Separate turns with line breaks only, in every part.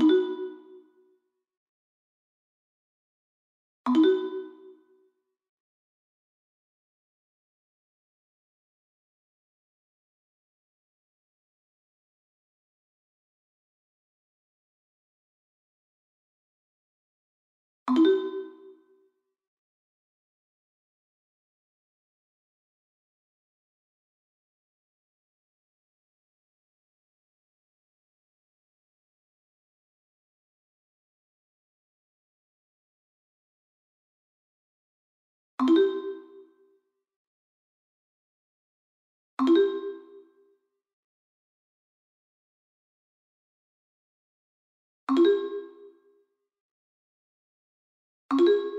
you oh. Thank you.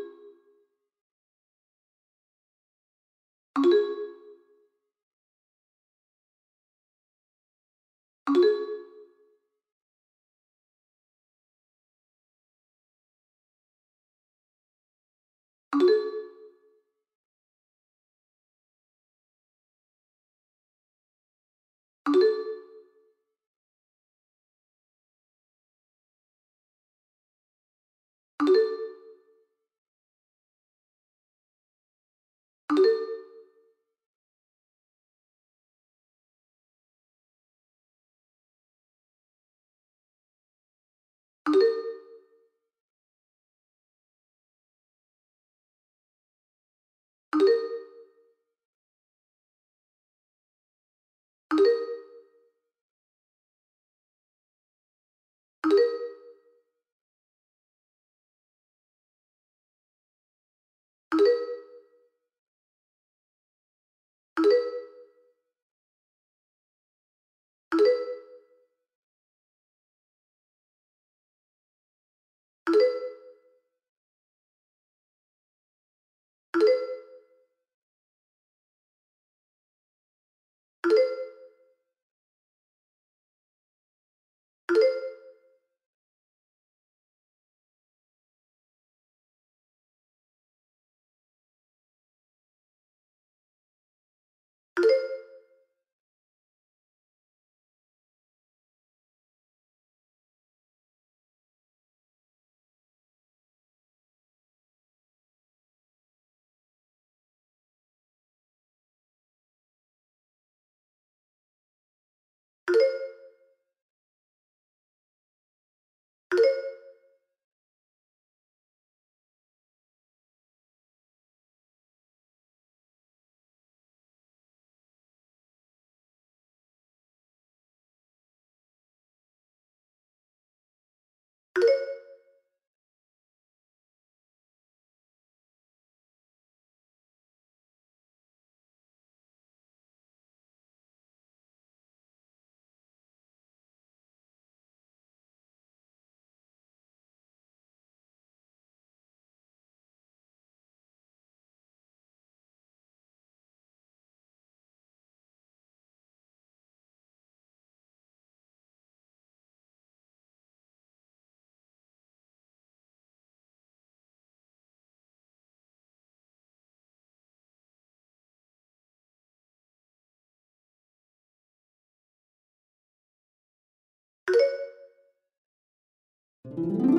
Thank you.